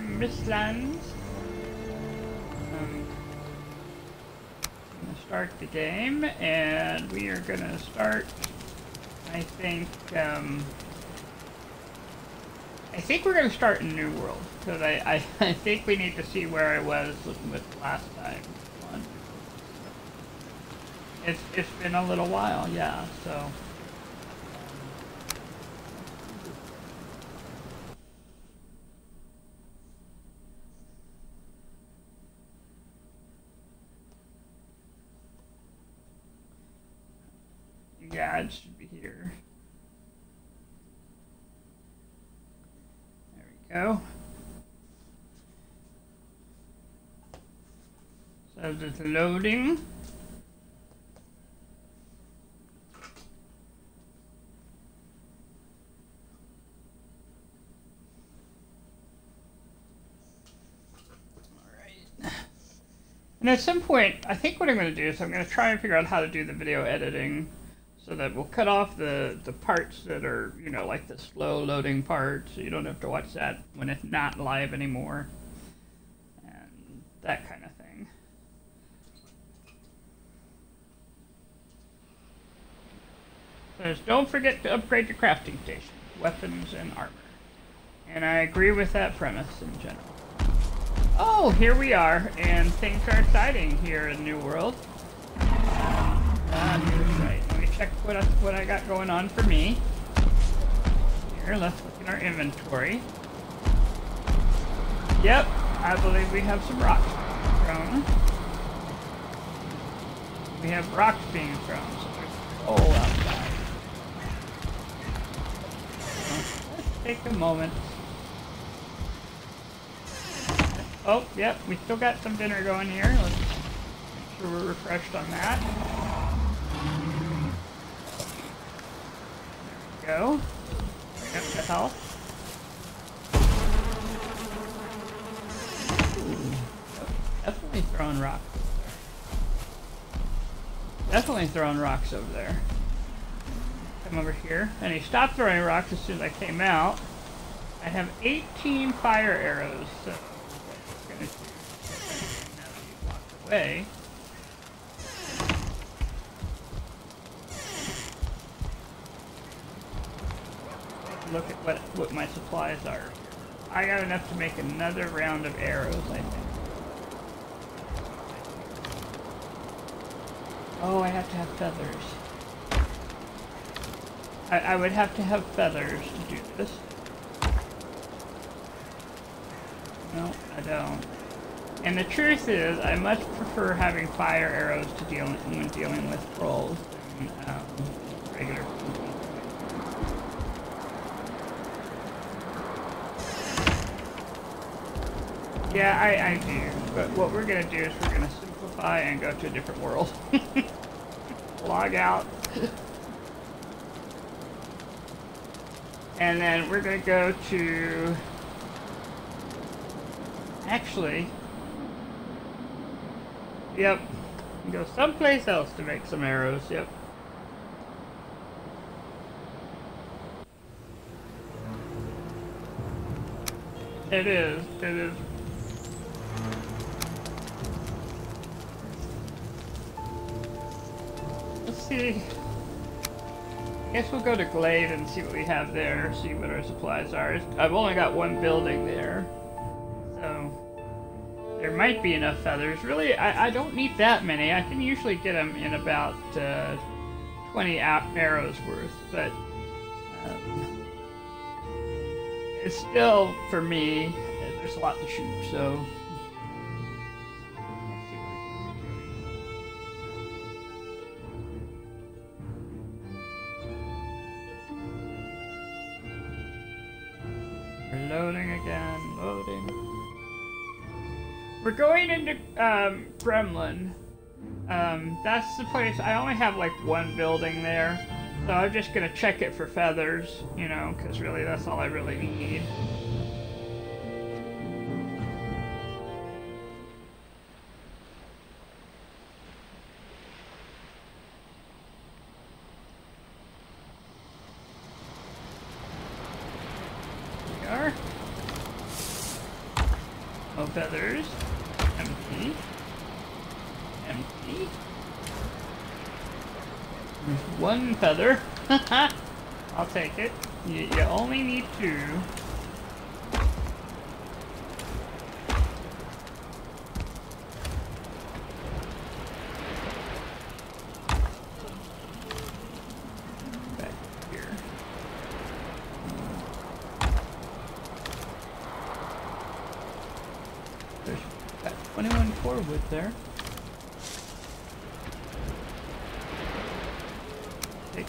Mistlands. Um, gonna start the game, and we are gonna start. I think. Um, I think we're gonna start in New World because I, I I think we need to see where I was looking with last time. It's it's been a little while, yeah. So. Yeah, it should be here. There we go. So it's loading. And at some point, I think what I'm going to do is I'm going to try and figure out how to do the video editing so that we'll cut off the, the parts that are, you know, like the slow loading part, so you don't have to watch that when it's not live anymore. And that kind of thing. Says, don't forget to upgrade your crafting station, weapons and armor. And I agree with that premise in general. Oh, here we are, and things are exciting here in New World. Uh. Let me check what I, what I got going on for me. Here, let's look at our inventory. Yep, I believe we have some rocks thrown. We have rocks being thrown, so there's coal outside. Take a moment. Oh, yep, we still got some dinner going here. Let's make sure we're refreshed on that. There we go. Yep, the health. Definitely throwing rocks. Definitely throwing rocks over there. Come over here. And he stopped throwing rocks as soon as I came out. I have 18 fire arrows, so gonna now walked away. Look at what, what my supplies are. I got enough to make another round of arrows, I think. Oh, I have to have feathers. I, I would have to have feathers to do this. No, I don't. And the truth is, I much prefer having fire arrows to deal when dealing with trolls than um, regular. Yeah, I, I do. But what we're gonna do is we're gonna simplify and go to a different world. Log out. and then we're gonna go to Actually, yep, go someplace else to make some arrows, yep. It is, it is. Let's see. Guess we'll go to Glade and see what we have there, see what our supplies are. I've only got one building there. So, there might be enough feathers. Really, I, I don't need that many. I can usually get them in about uh, 20 arrows worth, but um, it's still, for me, there's a lot to shoot, so... um, Gremlin. Um, that's the place. I only have like one building there, so I'm just gonna check it for feathers, you know, because really that's all I really need. We are. No feathers. One feather. I'll take it. You, you only need two. Back here. There's 21 core wood there. Take-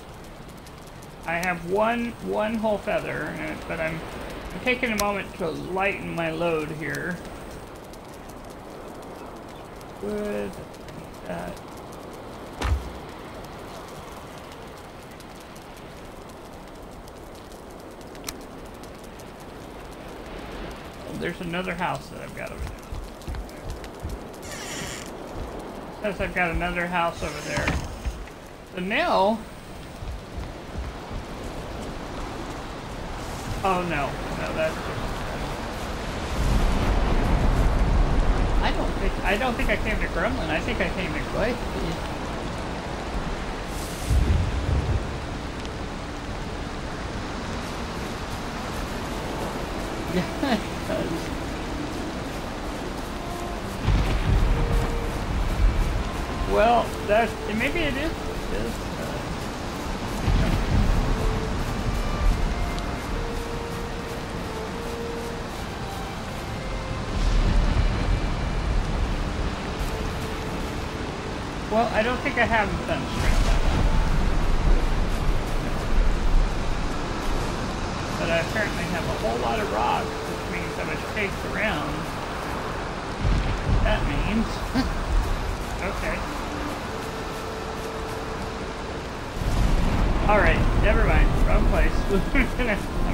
I have one one whole feather, but I'm, I'm taking a moment to lighten my load here. Good. That. Oh, There's another house that I've got over there. Says I've got another house over there. The mill. Oh no, no, that's just. I don't think I don't think I came to Gremlin. I think I came to Glade. Yeah, it does. Well, that's maybe. It is I haven't I have. But I apparently have a whole lot of rocks, which means I'm chased around. That means. okay. Alright, never mind. Wrong place.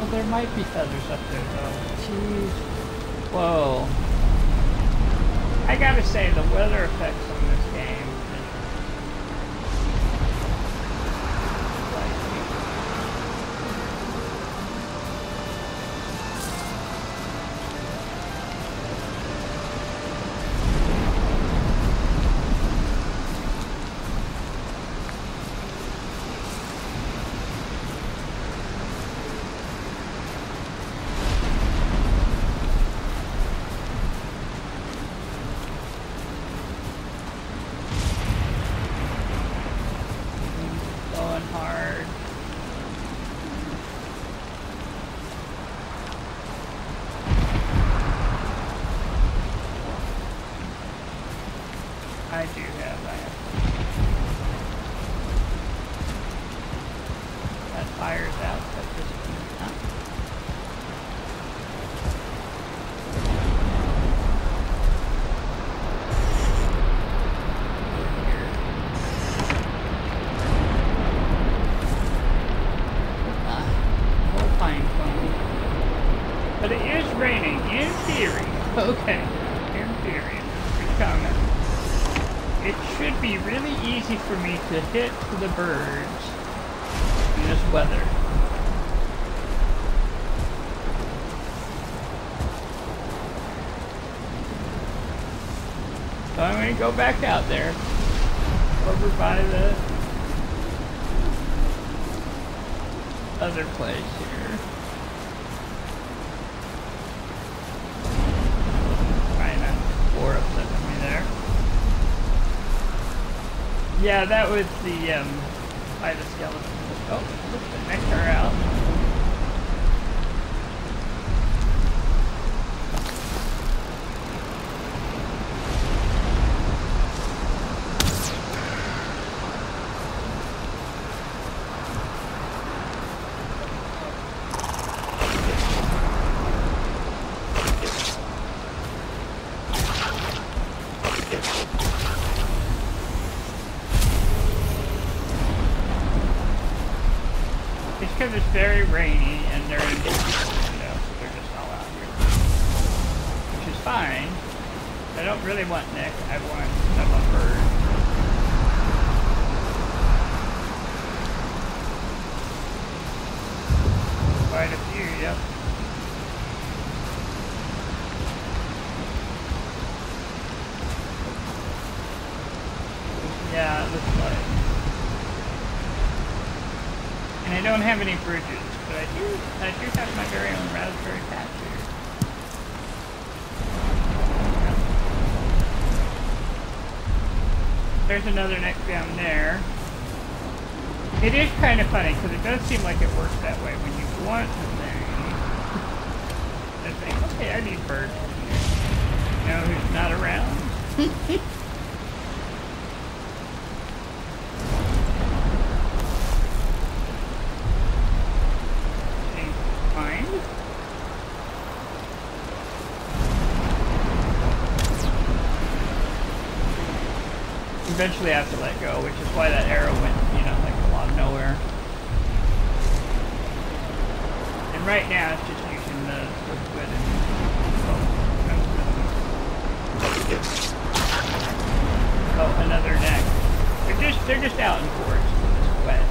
Well, there might be feathers up there, though. Jeez. Whoa. I gotta say, the weather effects on this the birds this weather. So I'm to go back out there, over by the other place Yeah, that was the um by the skeleton. Oh, look the nectar out. It's because it's very rainy and they're in window, so they're just all out here. Which is fine. I don't really want Neck, I want want Bird. Quite a few, yep. Yeah, it looks like. And I don't have any bridges, but I do I do have my very own raspberry patch here. There's another neck down there. It is kind of funny, because it does seem like it works that way. When you want the thing, I think, okay, I need birds. You know who's not around? eventually have to let go, which is why that arrow went, you know, like along nowhere. And right now it's just using the liquid and oh, oh, another neck. They're just they're just out in force. It's wet.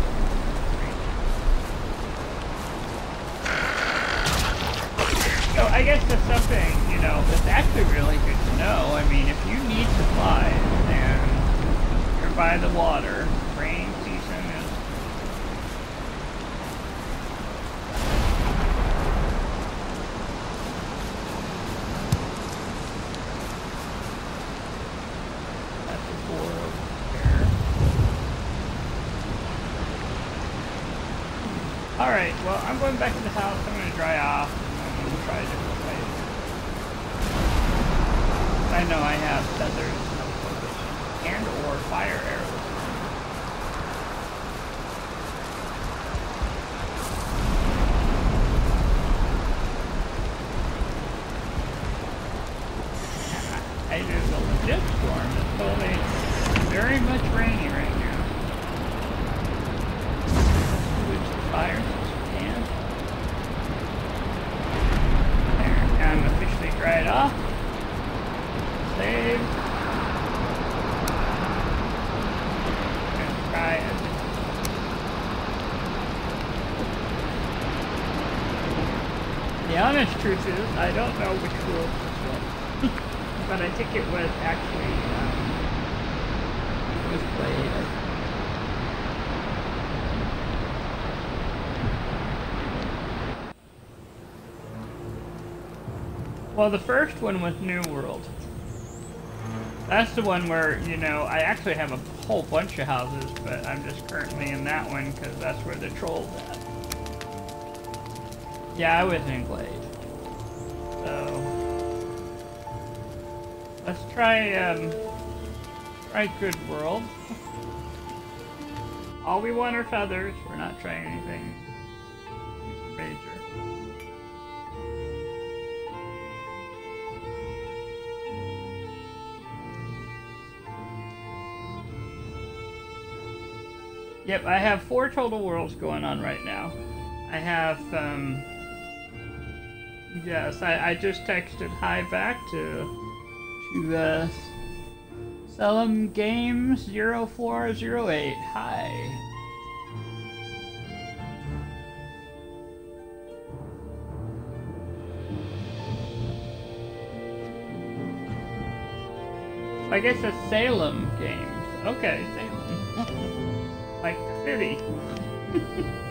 So I guess that's something, you know, that's actually really good to know. I mean, if you need supplies, by the water. Rain season is That's the door over there. Alright, well I'm going back to the house, I'm gonna dry off and I'm gonna try a different way. I know I have feathers and or fire arrows. I do a legit storm that's totally very much rainy right now. Which the fire can. There, I'm officially dried off. Save. The honest truth is, I don't know which world this was. but I think it was actually, um, it was Glade. Well, the first one was New World. That's the one where, you know, I actually have a whole bunch of houses, but I'm just currently in that one because that's where the troll's at. Yeah, I was in Glade. So... Let's try, um... Try Good World. All we want are feathers. We're not trying anything Yep, I have four total worlds going on right now. I have, um, yes, I, I just texted hi back to, to, uh, Selim Games 0408. Hi. I guess it's Salem Games. Okay, Salem. Like the city.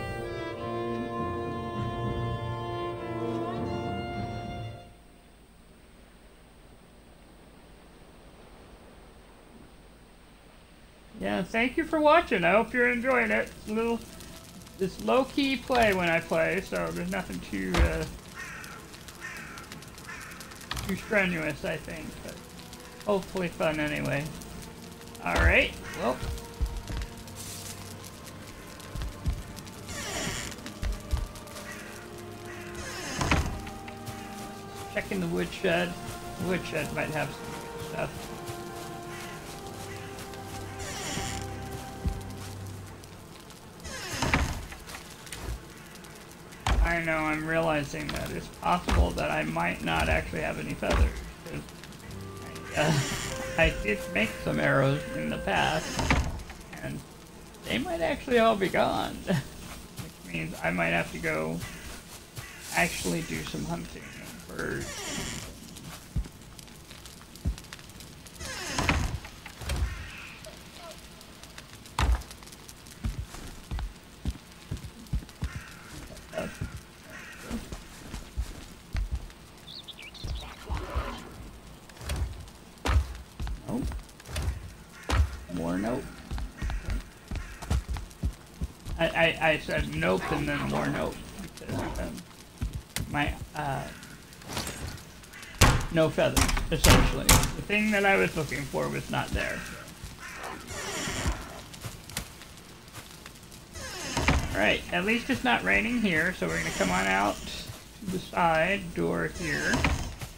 yeah, thank you for watching. I hope you're enjoying it. It's little, it's low-key play when I play, so there's nothing too, uh, too strenuous, I think, but hopefully fun anyway. Alright, well, checking the woodshed. The woodshed might have some stuff. I know, I'm realizing that it's possible that I might not actually have any feathers. I, uh, I did make some arrows in the past, and they might actually all be gone. Which means I might have to go actually do some hunting of birds. Nope. More nope. I, I, I said nope and then more nope because um, my uh, no feathers essentially. The thing that I was looking for was not there. Alright, at least it's not raining here, so we're gonna come on out to the side door here.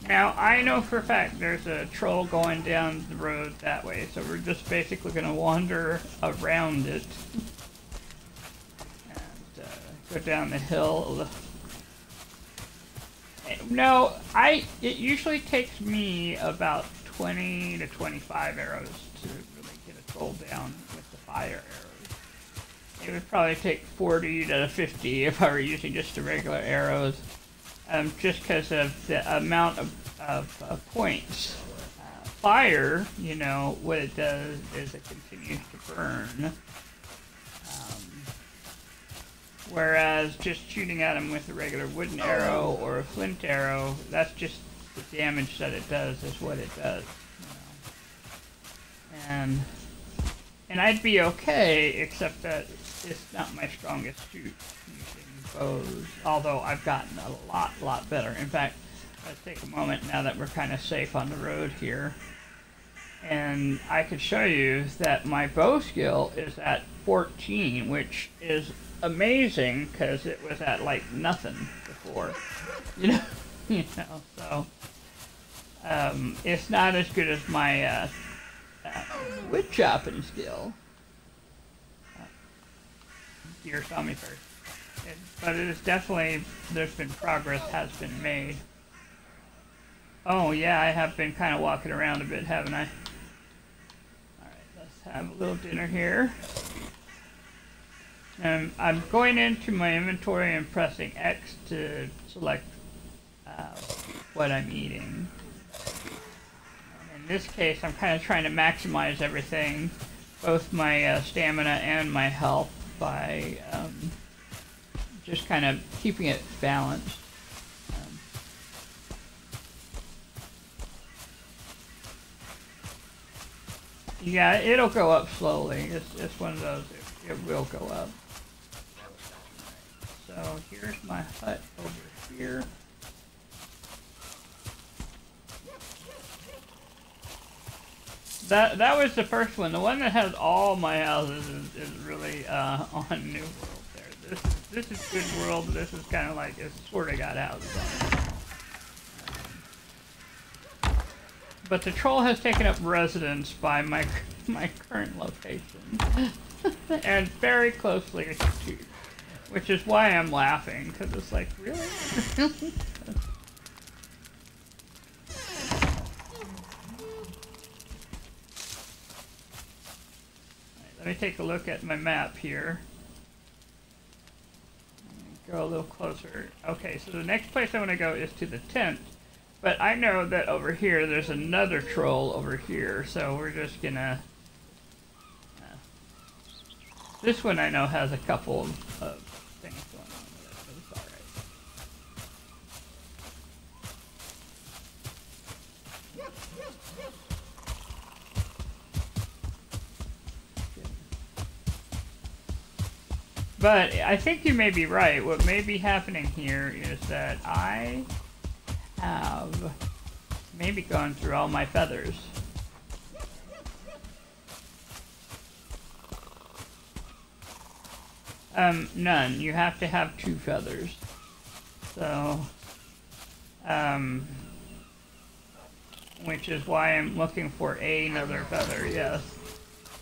Now, I know for a fact there's a troll going down the road that way, so we're just basically gonna wander around it. And uh, go down the hill. No, I, it usually takes me about 20 to 25 arrows to really get a troll down with the fire arrows. It would probably take 40 to 50 if I were using just the regular arrows. Um, just because of the amount of, of uh, points. Uh, fire, you know, what it does is it continues to burn. Whereas just shooting at them with a regular wooden arrow or a flint arrow, that's just the damage that it does is what it does. And and I'd be okay, except that it's not my strongest shoot using bows, although I've gotten a lot, lot better. In fact, let's take a moment now that we're kind of safe on the road here. And I could show you that my bow skill is at 14, which is amazing because it was at like nothing before. You know, you know, so um, it's not as good as my uh, uh, wood chopping skill deer saw me first. It, but it is definitely, there's been progress has been made. Oh yeah, I have been kind of walking around a bit, haven't I? Alright, let's have a little dinner here. And um, I'm going into my inventory and pressing X to select uh, what I'm eating. In this case, I'm kind of trying to maximize everything, both my uh, stamina and my health by um, just kind of keeping it balanced. Um, yeah, it'll go up slowly. It's, it's one of those, it, it will go up. So here's my hut over here. That that was the first one. The one that has all my houses is, is really uh, on New World. There, this is this is Good World. This is kind of like it's sort of got houses on it. But the troll has taken up residence by my my current location, and very closely to, which is why I'm laughing because it's like really. Let me take a look at my map here. Go a little closer. Okay, so the next place I want to go is to the tent. But I know that over here, there's another troll over here, so we're just gonna... Uh, this one I know has a couple of But I think you may be right. What may be happening here is that I have maybe gone through all my feathers. Um, none. You have to have two feathers. So, um, which is why I'm looking for another feather, yes.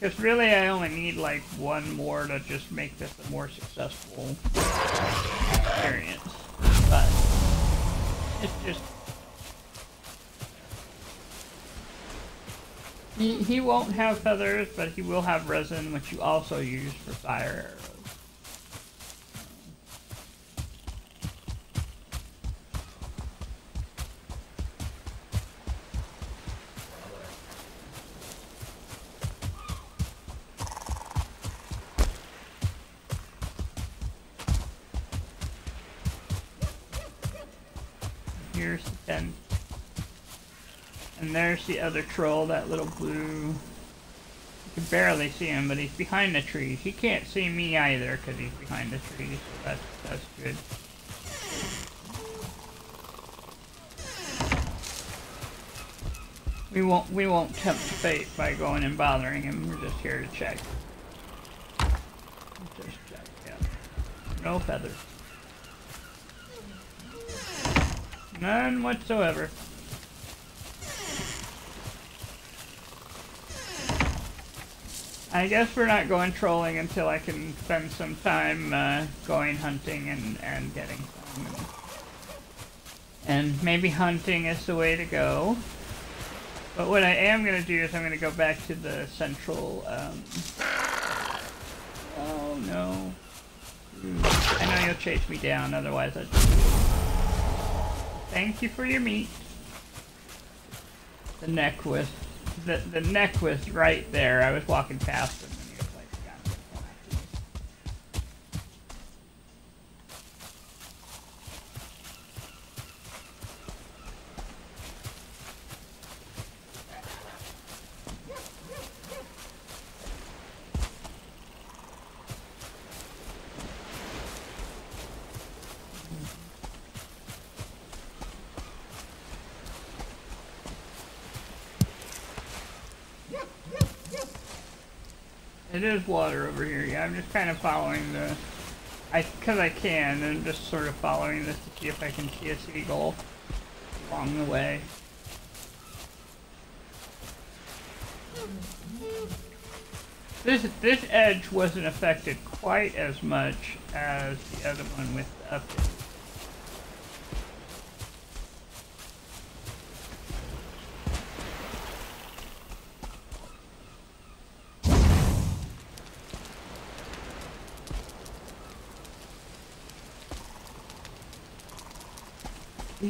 Because really I only need like one more to just make this a more successful experience. But it's just He, he won't have feathers, but he will have resin, which you also use for fire arrows. The other troll, that little blue. You can barely see him, but he's behind the trees. He can't see me either because he's behind the trees, so that's, that's good. We won't we won't tempt fate by going and bothering him. We're just here to check. Just check, yeah. No feathers. None whatsoever. I guess we're not going trolling until I can spend some time uh, going hunting and, and getting some. And maybe hunting is the way to go. But what I am going to do is I'm going to go back to the central... Um... Oh, no. I know you'll chase me down, otherwise I'd... Thank you for your meat. The neck was... The, the neck was right there. I was walking past it. It is water over here, yeah. I'm just kind of following the... I, Because I can, and just sort of following this to see if I can see a seagull along the way. This, this edge wasn't affected quite as much as the other one with the update.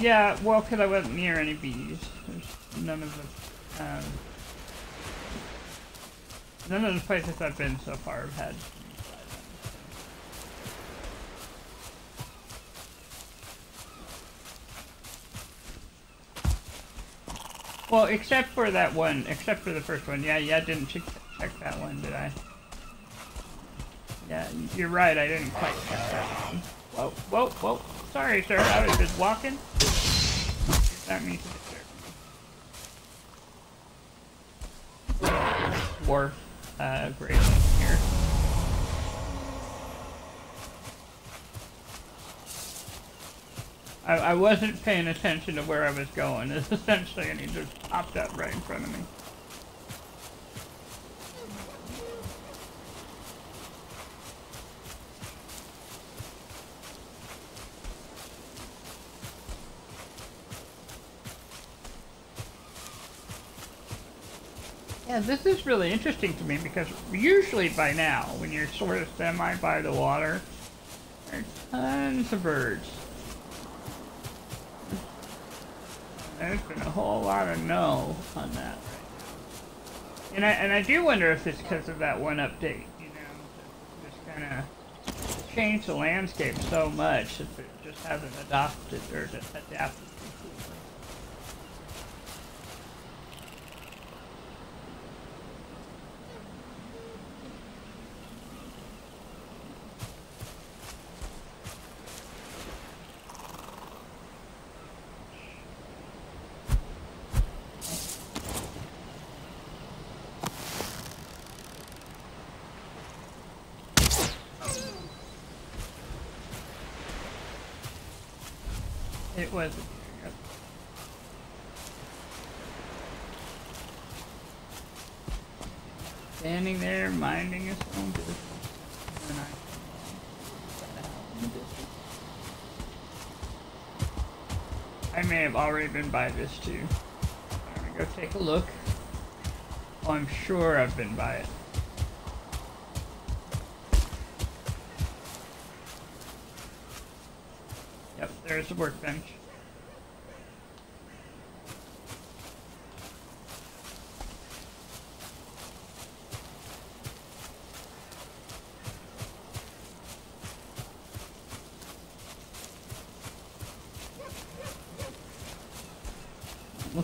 Yeah, well, because I wasn't near any bees. There's none of the, um, none of the places I've been so far have had Well, except for that one, except for the first one. Yeah, yeah, I didn't check, check that one, did I? Yeah, you're right, I didn't quite check that one. Whoa, whoa, whoa. Sorry, sir, I was just walking. Means Dwarf, uh, great here. I, I wasn't paying attention to where I was going, it's essentially, and he just popped up right in front of me. Yeah, this is really interesting to me because usually by now, when you're sort of semi by the water, there's tons of birds. There's been a whole lot of no on that. And I and I do wonder if it's because of that one update, you know, just kind of changed the landscape so much that it just hasn't adopted or adapted It was. Standing there, minding his own business. I may have already been by this too. I'm gonna go take a look. Oh, I'm sure I've been by it. Yep, there's the workbench.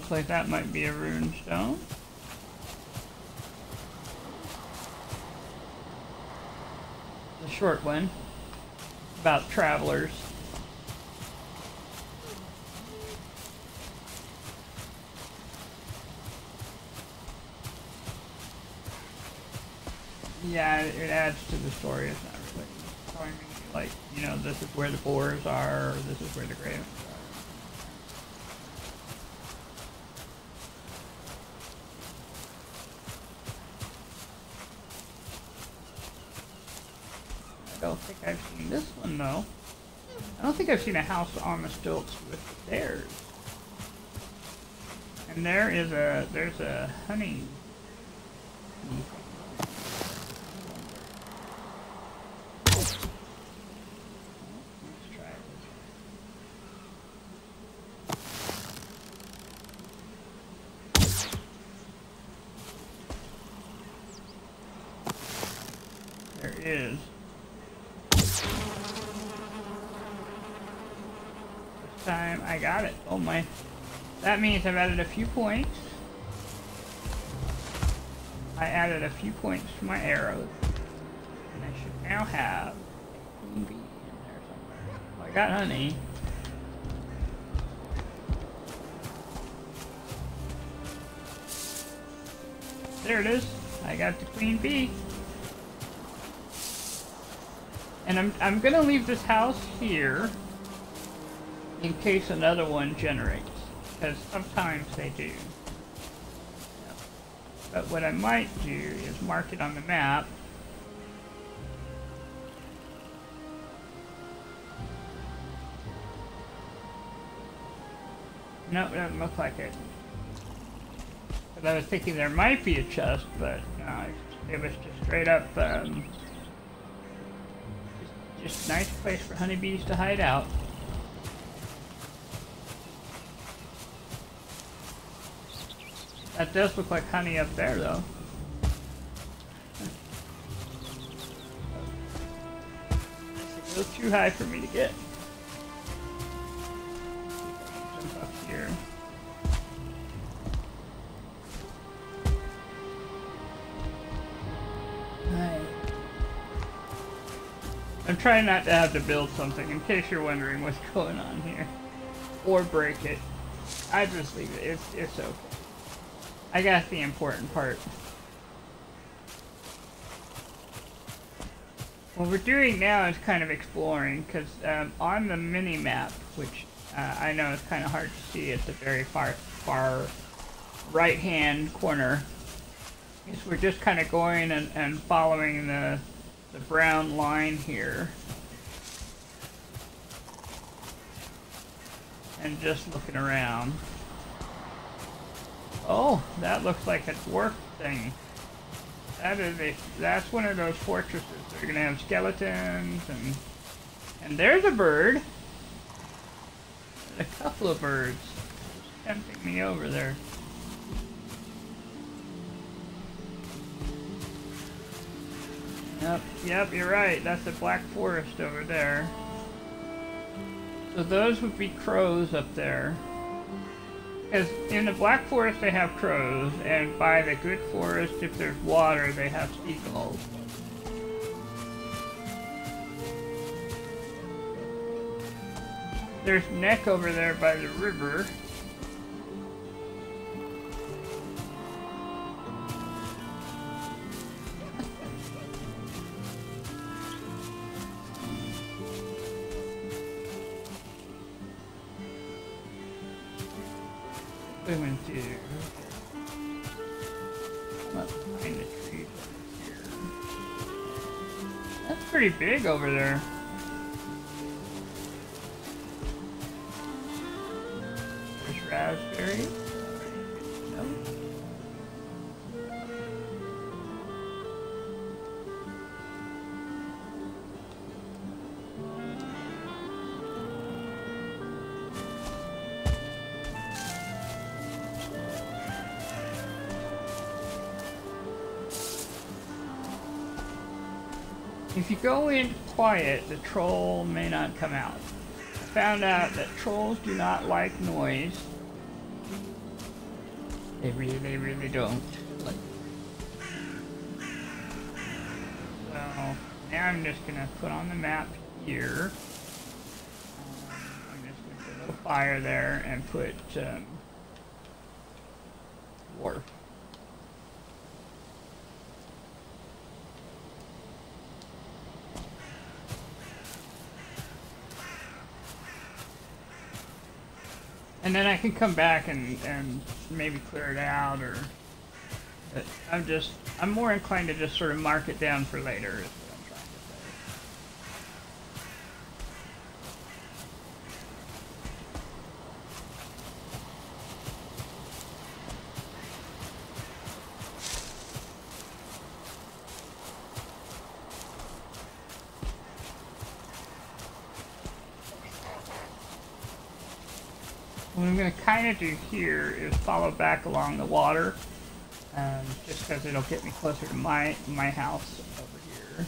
Looks like that might be a rune stone. The short one about travelers. Yeah, it adds to the story. It's not really telling me, like, you know, this is where the boars are, this is where the graves are. I don't think I've seen this one, though. I don't think I've seen a house on the stilts with stairs. And there is a, there's a honey means I've added a few points. I added a few points to my arrows. And I should now have a queen bee in there somewhere. Well, I got honey. There it is. I got the queen bee. And I'm, I'm gonna leave this house here in case another one generates because sometimes they do. But what I might do is mark it on the map. No, it doesn't look like it. I was thinking there might be a chest, but no, it was just straight up, um, just, just a nice place for honeybees to hide out. That does look like honey up there, though. It's a little too high for me to get. Jump up here. I'm trying not to have to build something in case you're wondering what's going on here. Or break it. I just leave it. It's, it's okay. I got the important part. What we're doing now is kind of exploring, because um, on the mini-map, which uh, I know is kind of hard to see at the very far, far right-hand corner, is we're just kind of going and, and following the, the brown line here. And just looking around. Oh, that looks like a dwarf thing. That is a, that's one of those fortresses. They're gonna have skeletons and, and there's a bird. A couple of birds tempting me over there. Yep, yep, you're right. That's a black forest over there. So those would be crows up there. Because in the Black Forest they have crows, and by the Good Forest, if there's water, they have seagulls. There's Neck over there by the river. Big over there. Go in quiet, the troll may not come out. Found out that trolls do not like noise. They really, really don't. Like, so now I'm just gonna put on the map here. I'm just gonna put a fire there and put um, wharf. And then I can come back and, and maybe clear it out or I'm just I'm more inclined to just sort of mark it down for later is what I'm trying to say. What I'm to do here is follow back along the water, um, just because it'll get me closer to my my house over here.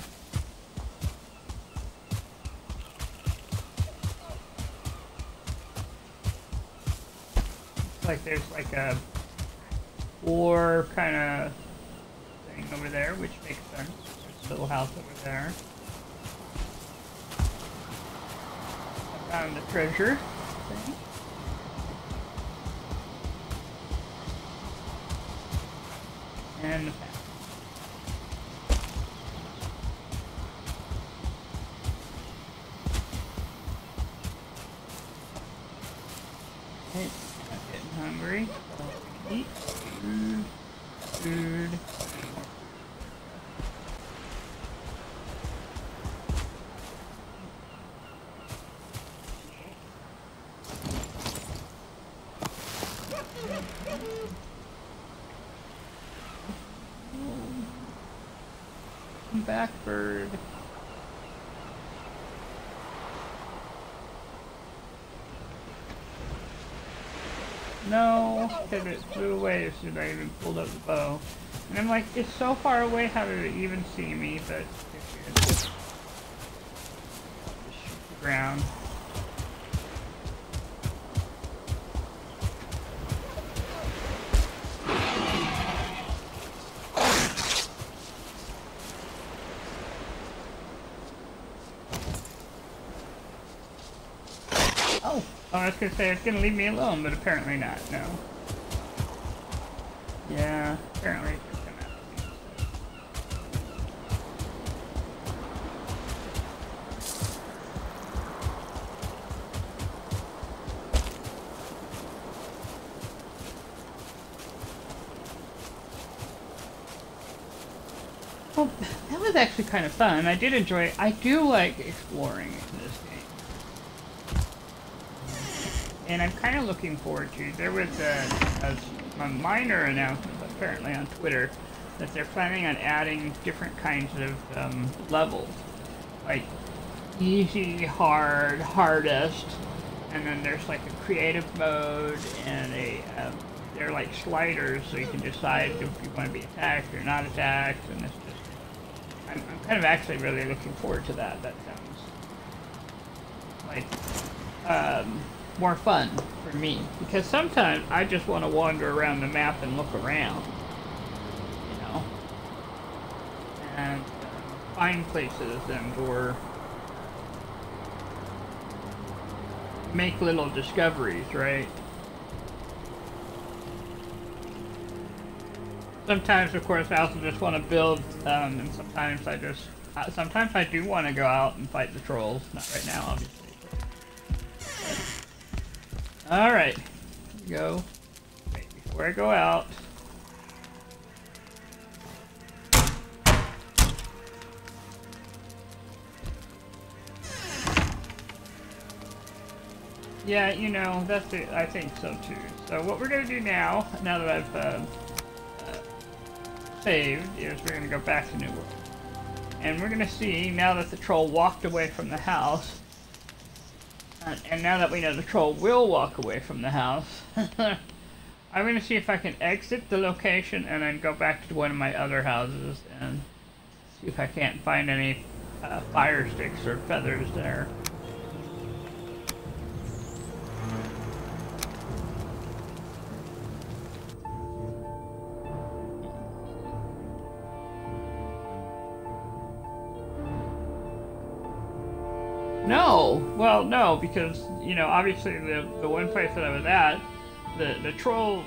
Looks like there's like a war kind of thing over there, which makes sense. There's a little house over there. I found the treasure thing. And No, it flew away as soon as I even pulled up the bow. And I'm like, it's so far away, how did it even see me? But ground. Oh, I was gonna say it's gonna leave me alone, but apparently not. No. Kind of fun. I did enjoy. it. I do like exploring in this game. and I'm kind of looking forward to. There was a, a, a minor announcement, apparently on Twitter, that they're planning on adding different kinds of um, levels, like easy, hard, hardest, and then there's like a creative mode and a um, they're like sliders, so you can decide if you want to be attacked or not attacked, and I'm kind of actually really looking forward to that. That sounds like um, more fun for me because sometimes I just want to wander around the map and look around, you know, and uh, find places and or make little discoveries, right? Sometimes, of course, I also just want to build, um, and sometimes I just, uh, sometimes I do want to go out and fight the trolls. Not right now, obviously. All right, go. Wait, before I go out. Yeah, you know, that's it. I think so too. So what we're gonna do now, now that I've uh, saved, is we're gonna go back to New World. And we're gonna see, now that the troll walked away from the house, uh, and now that we know the troll will walk away from the house, I'm gonna see if I can exit the location and then go back to one of my other houses and see if I can't find any uh, fire sticks or feathers there. Well, no, because you know, obviously the the one place that I was at, the the troll,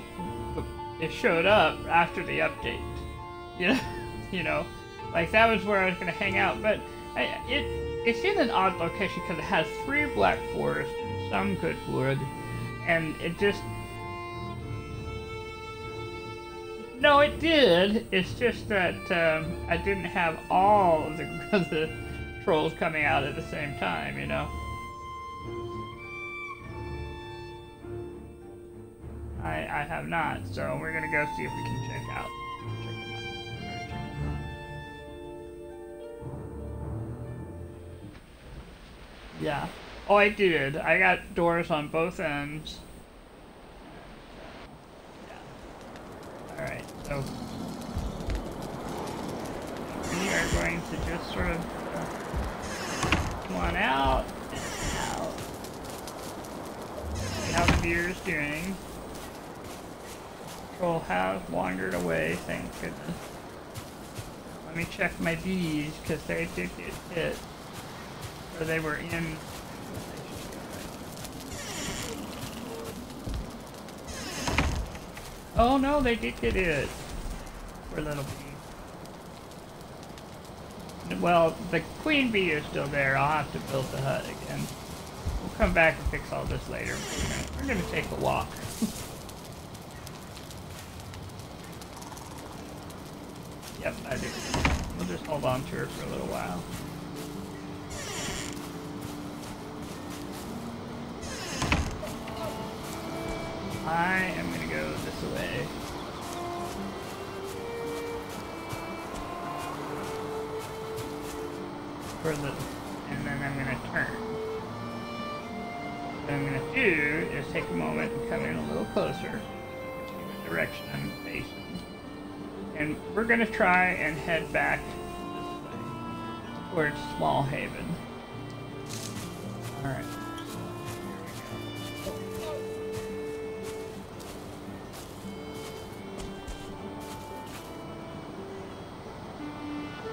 it showed up after the update. You know, you know, like that was where I was gonna hang out. But I, it it's in an odd location because it has three black forests and some good wood, and it just. No, it did. It's just that um, I didn't have all of the, the trolls coming out at the same time, you know. I, I have not, so we're gonna go see if we can check out. Yeah. Oh, I did. I got doors on both ends. Yeah. Alright, so... We are going to just sort of... Uh, come on out. Out. See how the beer is doing. Has wandered away, thank goodness. Let me check my bees, because they did get hit. Or they were in... Oh no, they did get hit. Poor little bee. Well, the queen bee is still there. I'll have to build the hut again. We'll come back and fix all this later. We're gonna take a walk. Yep, I do. We'll just hold on to her for a little while. I am gonna go this way. For and then I'm gonna turn. What I'm gonna do is take a moment and come in a little closer direction we're gonna try and head back towards Small Haven. Alright.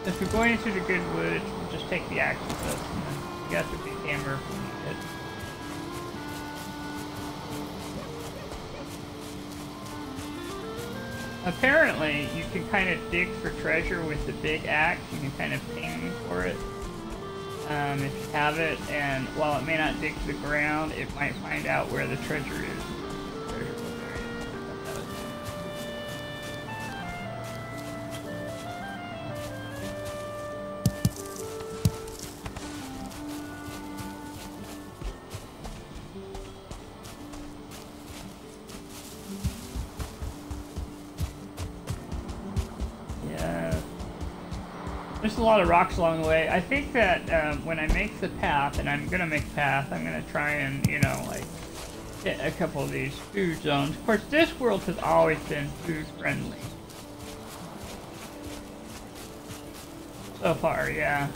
If we're going into the good woods, we'll just take the axe with us, and got the big hammer it. Apparently, you can kind of dig for treasure with the big axe. You can kind of ping for it um, if you have it, and while it may not dig to the ground, it might find out where the treasure is. Lot of rocks along the way. I think that um, when I make the path, and I'm gonna make path, I'm gonna try and, you know, like, get a couple of these food zones. Of course, this world has always been food friendly. So far, yeah.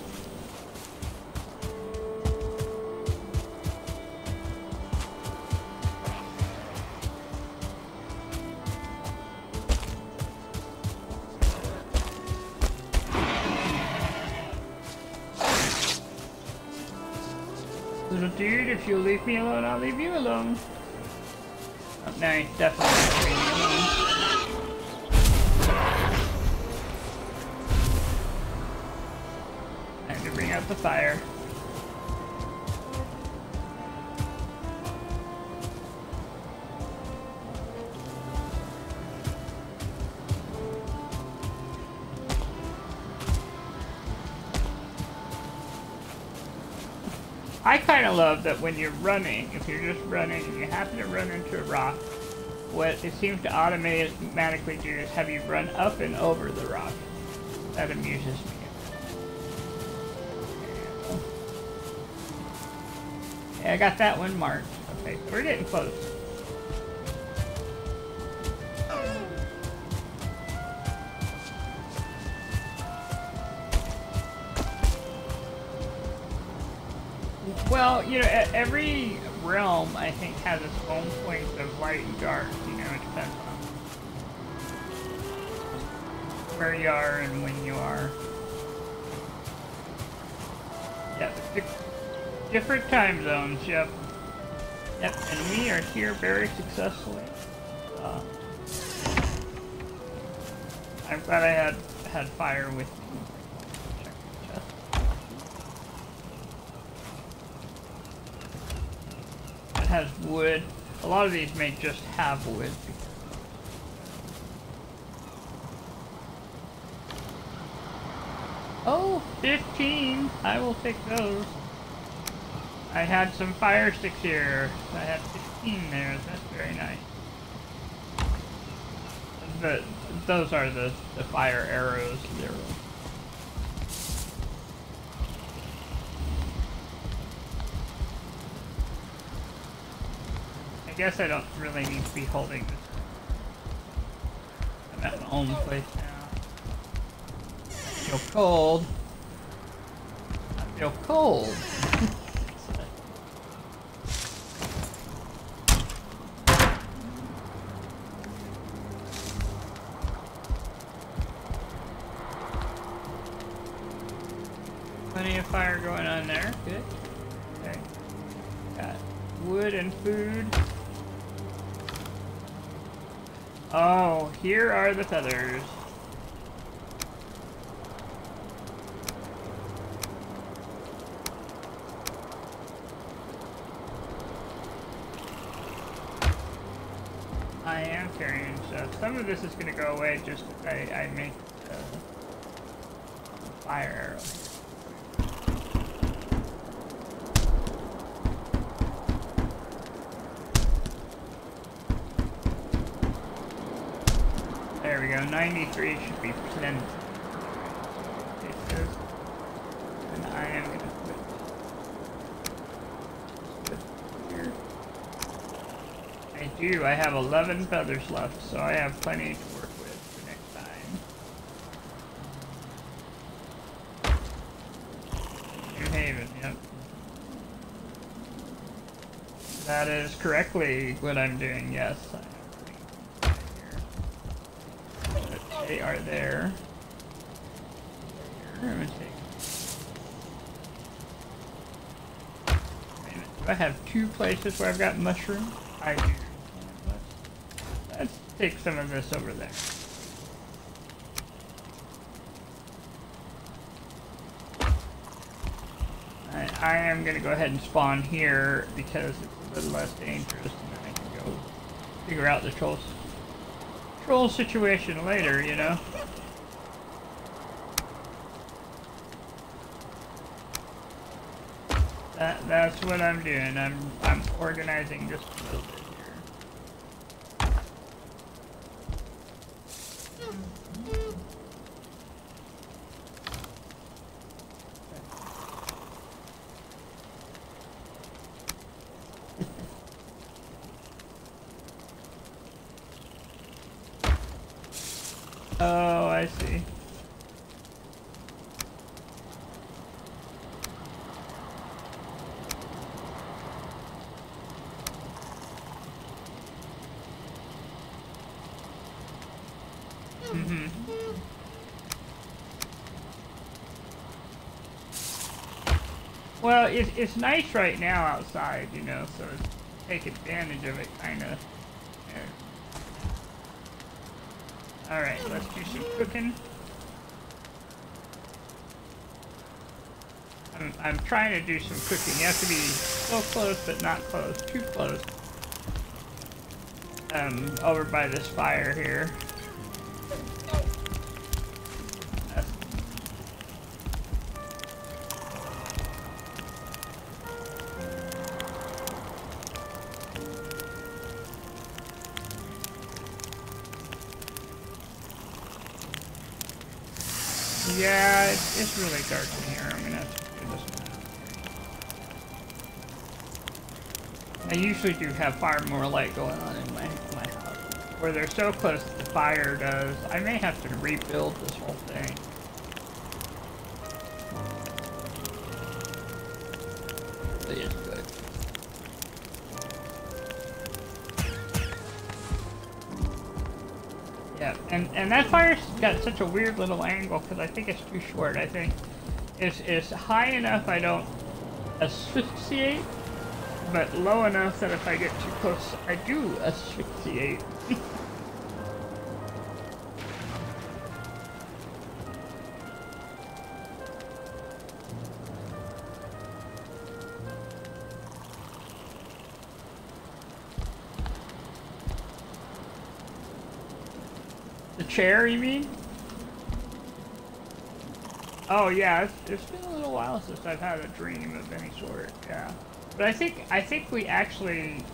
If you'll leave me alone, I'll leave you alone. Oh, no, definitely love that when you're running, if you're just running and you happen to run into a rock, what it seems to automatically do is have you run up and over the rock. That amuses me. Yeah, I got that one marked. Okay, we're getting close. Every realm, I think, has its own point of light and dark. You know, it depends on where you are and when you are. Yeah, Different time zones, yep. Yep, and we are here very successfully. Uh, I'm glad I had had fire with me. Check the chest. It has wood. A lot of these may just have wood. Oh, 15! I will take those. I had some fire sticks here. I had 15 there. That's very nice. But those are the, the fire arrows. They're guess I don't really need to be holding this. I'm at my home place now. I feel cold. I feel cold. Plenty of fire going on there. Good. Okay. Got wood and food. Oh, here are the feathers. I am carrying stuff. Some of this is going to go away just I, I make fire arrow. 73 should be plenty. I am going to put here. I do, I have 11 feathers left, so I have plenty to work with for next time. New Haven, yep. That is correctly what I'm doing, yes. Are there. Here, I'm gonna take. Wait Do I have two places where I've got mushroom? I do. Let's, let's take some of this over there. I, I am gonna go ahead and spawn here because it's a little less dangerous and then I can go figure out the troll, situation later, you know? That, that's what I'm doing. I'm, I'm organizing just a little bit here. Oh, I see. hmm Well, it's, it's nice right now outside, you know, so take advantage of it, kind of. Alright, let's do some cooking. I'm, I'm trying to do some cooking. You have to be so close, but not close. Too close. Um, over by this fire here. Usually do have far more light going on in my, my house. Where they're so close that the fire does. I may have to rebuild this whole thing. Yeah, and, and that fire's got such a weird little angle because I think it's too short. I think it's, it's high enough I don't asphyxiate, but low enough that if I get too close, I do asphyxiate. the chair, you mean? Oh yeah, it's, it's been a little while since I've had a dream of any sort. Yeah, but I think I think we actually,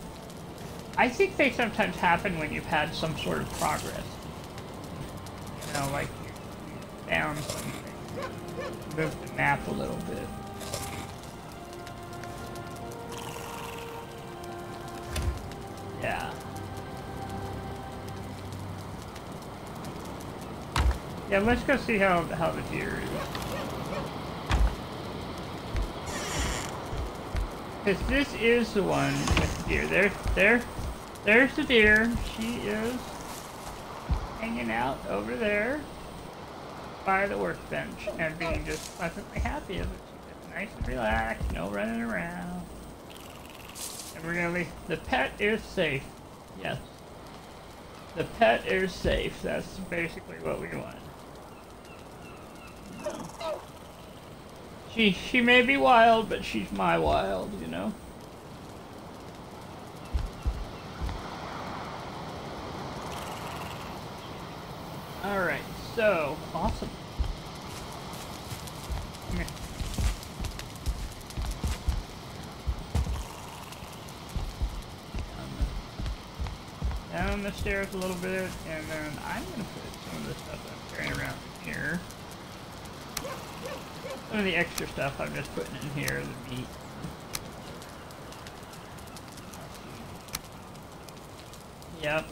I think they sometimes happen when you've had some sort of progress. You know, like found something, moved the map a little bit. Yeah. Yeah, let's go see how how the deer is. Because this is the one with the deer. There, there, there's the deer. She is hanging out over there by the workbench and being just pleasantly happy of it. She's nice and relaxed, no running around. And leave. The pet is safe. Yes. The pet is safe. That's basically what we want. She she may be wild, but she's my wild, you know. All right, so awesome. Down the, stairs a little bit, and then I'm gonna put some of this stuff I'm carrying around here. Some of the extra stuff I'm just putting in here, the meat. Yep.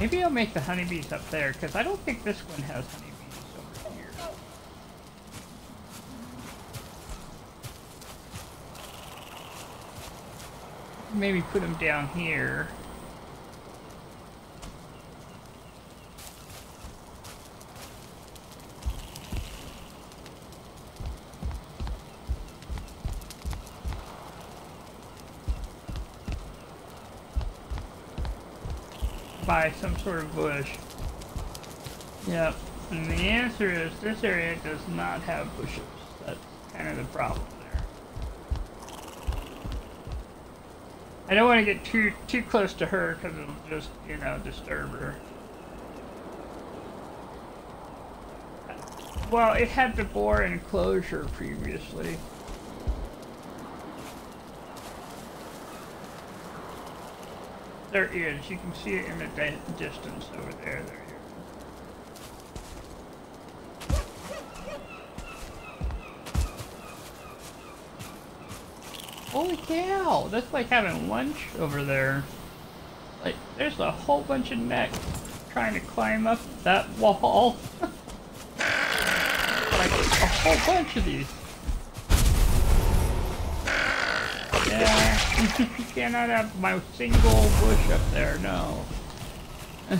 Maybe I'll make the honeybees up there, because I don't think this one has honeybees over here. Maybe put them down here. By some sort of bush. Yep. And the answer is this area does not have bushes. That's kind of the problem there. I don't want to get too too close to her because it'll just, you know, disturb her. Well, it had the boar enclosure previously. There is. You can see it in the distance over there. There Holy cow! That's like having lunch over there. Like, there's a whole bunch of necks trying to climb up that wall. like, a whole bunch of these. Yeah. you cannot have my single bush up there, no.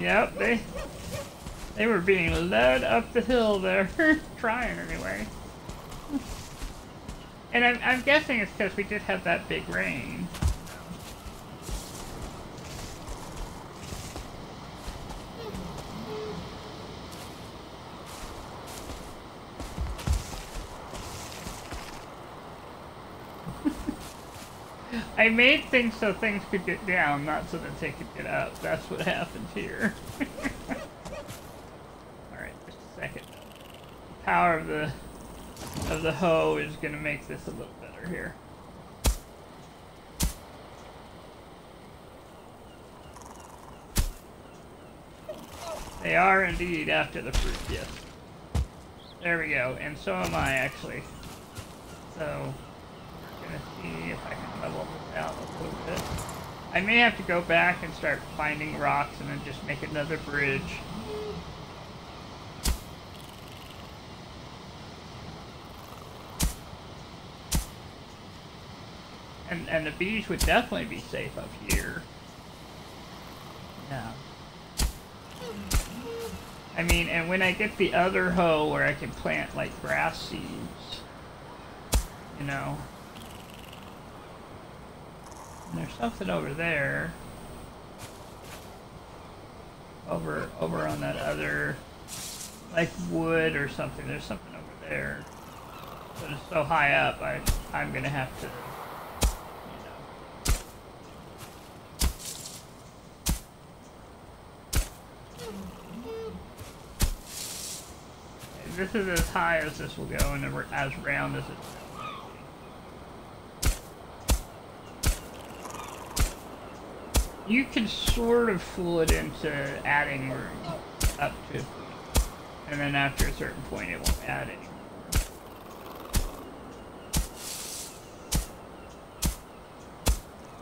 yep, they they were being led up the hill there, trying anyway. And I'm, I'm guessing it's because we did have that big rain. I made things so things could get down, not so that they could get up. That's what happened here. Alright, just a second. The power of the of the hoe is gonna make this a little better here. They are indeed after the fruit, yes. There we go, and so am I actually. So, gonna see if I can level this out a little bit. I may have to go back and start finding rocks and then just make another bridge. And, and the bees would definitely be safe up here. Yeah. I mean, and when I get the other hoe where I can plant like grass seeds, you know. And there's something over there. Over, over on that other, like wood or something. There's something over there. But it's so high up, I, I'm gonna have to, you know. This is as high as this will go and as round as it's You can sort of fool it into adding room up to, and then after a certain point it won't add anymore.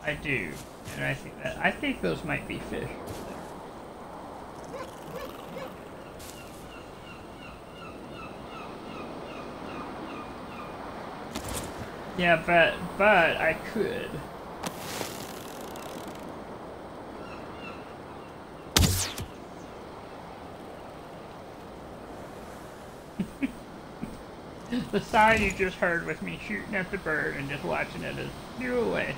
I do, and I think that I think those might be fish. Yeah, but but I could. The sound you just heard with me shooting at the bird and just watching it as flew away.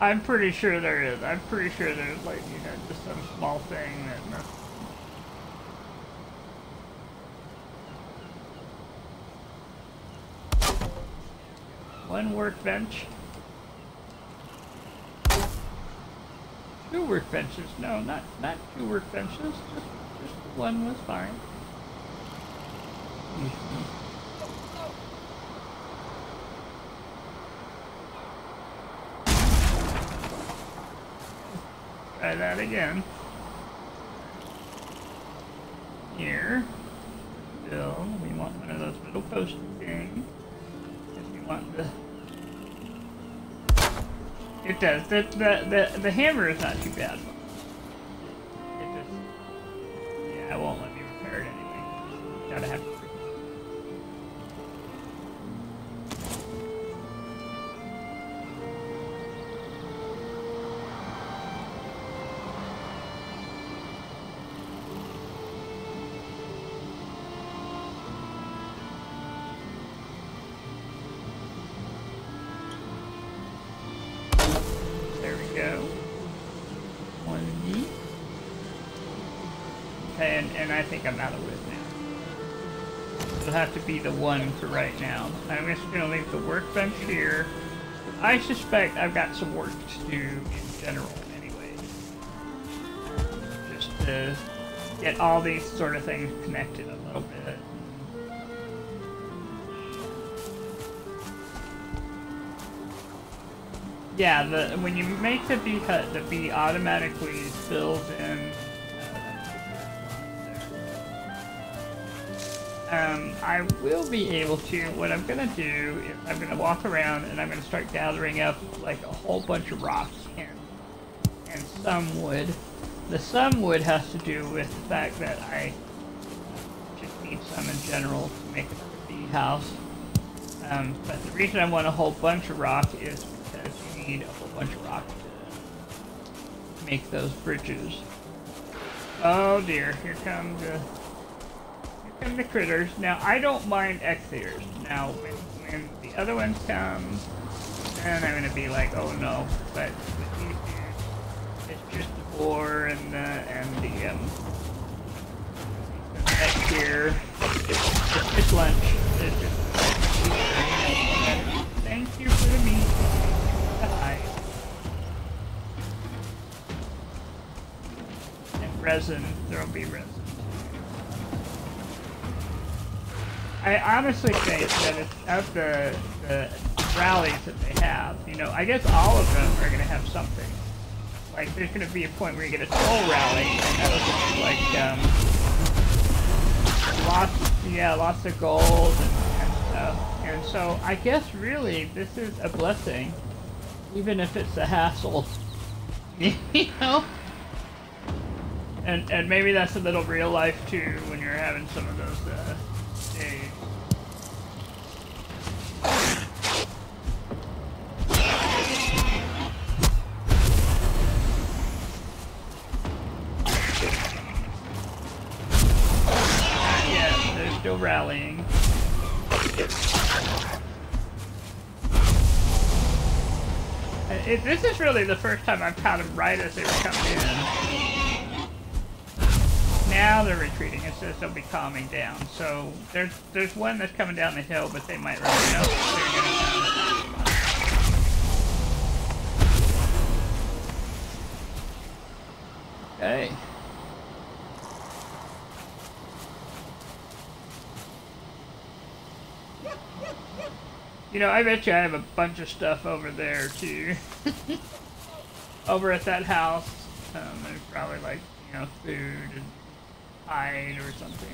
I'm pretty sure there is. I'm pretty sure there's like, you know, just some small thing that... One workbench. Two workbenches. No, not not two workbenches. Just just one was fine. Try that again. It does. The, the, the, the hammer is not too bad. One for right now. I'm just to leave the workbench here. I suspect I've got some work to do in general anyway. Just to get all these sort of things connected a little bit. Yeah, the when you make the bee hut, the bee automatically fills in um, I will be able to, what I'm to do is I'm to walk around and I'm to start gathering up like a whole bunch of rocks and, and some wood. The some wood has to do with the fact that I just need some in general to make a bee house. Um, but the reason I want a whole bunch of rock is because you need a whole bunch of rock to make those bridges. Oh dear, here comes the and the critters. Now, I don't mind Xeers. Now, when, when the other ones come, then I'm gonna be like, oh no. But it's just the boar and the, and the, um, the here. It's, it's lunch. It's just, thank you for the meat. Hi. And resin. There'll be resin. I honestly think that it's of the, rallies that they have, you know, I guess all of them are going to have something. Like, there's going to be a point where you get a soul rally, and like, um, lots, yeah, lots of gold and, and stuff. And so, I guess really, this is a blessing, even if it's a hassle. you know? And, and maybe that's a little real life too when you're having some of those uh, It, this is really the first time I've caught them right as they were coming in. Now they're retreating. It says they'll be calming down. So there's there's one that's coming down the hill, but they might run. No, they're gonna come. Okay. You know, I bet you I have a bunch of stuff over there too. over at that house. Um, there's probably like, you know, food and hide or something.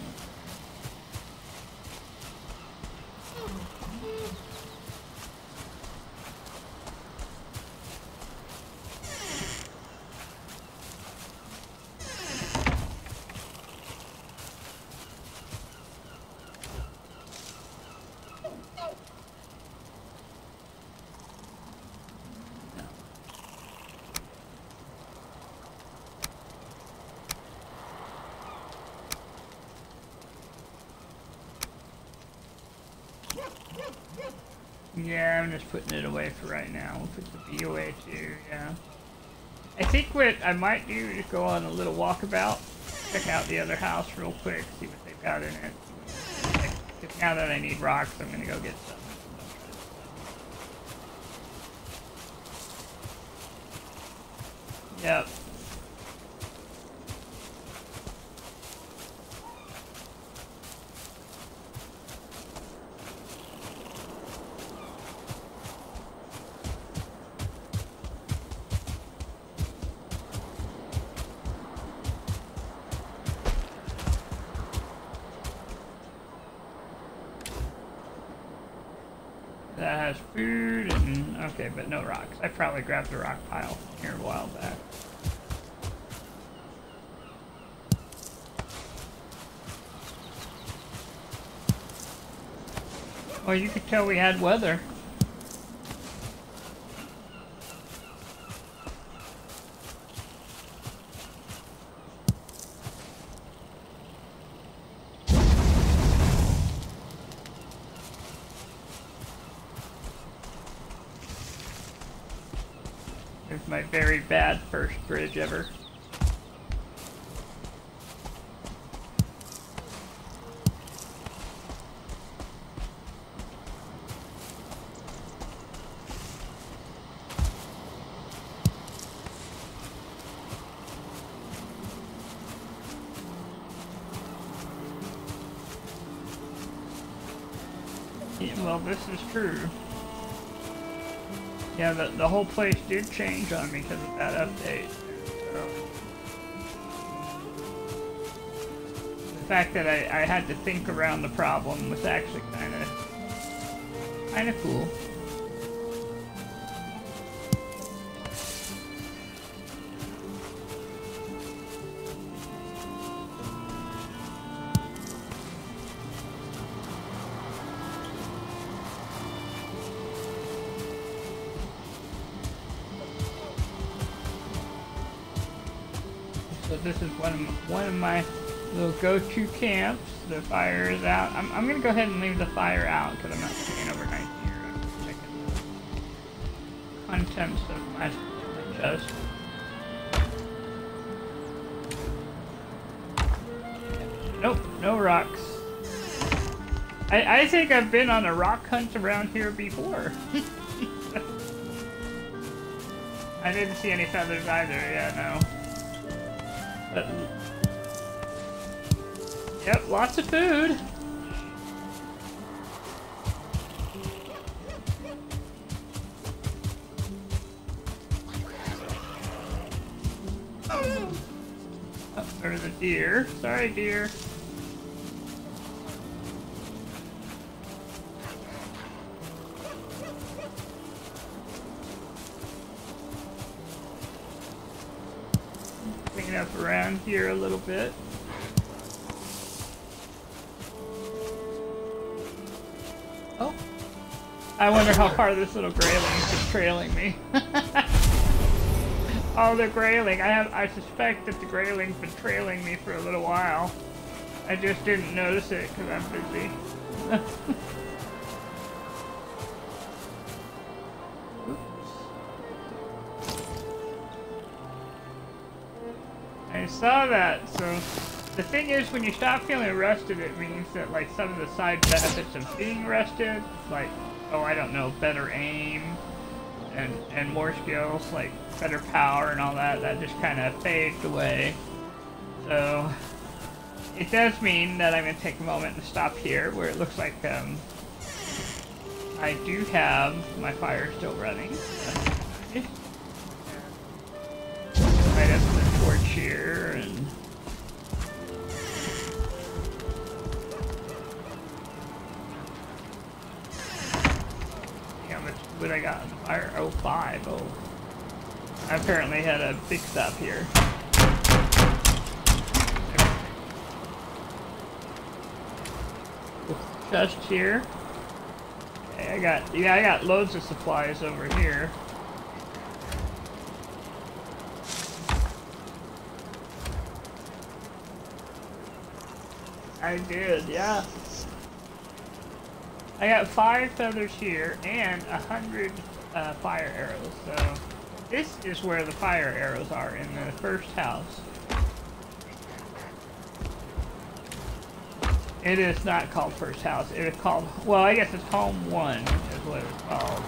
Yeah, I'm just putting it away for right now. We'll put the bee away too, yeah. I think what I might do is go on a little walkabout, check out the other house real quick, see what they've got in it. Now that I need rocks, I'm gonna go get some. Probably grabbed the rock pile here a while back. Well, you could tell we had weather. There's my very bad first bridge ever. Yeah, well, this is true. Yeah, the, the whole place did change on me because of that update. The fact that I, I had to think around the problem was actually kind of kind of cool. Go-to camps. The fire is out. I'm, I'm gonna go ahead and leave the fire out because I'm not staying overnight here. I'm checking the contents of my, chest. Nope, no rocks. I, I think I've been on a rock hunt around here before. I didn't see any feathers either, yeah, no. But, yep, lots of food. Oh, there's a deer. Sorry, deer. I wonder how far this little greyling is trailing me. oh, the greyling. I have. I suspect that the greyling's been trailing me for a little while. I just didn't notice it because I'm busy. I saw that, so the thing is when you stop feeling rested it means that like some of the side benefits of being rested, like oh I don't know, better aim and and more skills, like better power and all that, that just kinda fades away. So it does mean that I'm going to take a moment and stop here, where it looks like um, I do have my fire still running. Apparently had a big stop here. chest here. Okay, I got, yeah, I got loads of supplies over here. I did, yeah. I got five feathers here and a hundred uh, fire arrows, so this is where the fire arrows are in the first house. It is not called First House. It is called, well, I guess it's Home 1 is what it's called.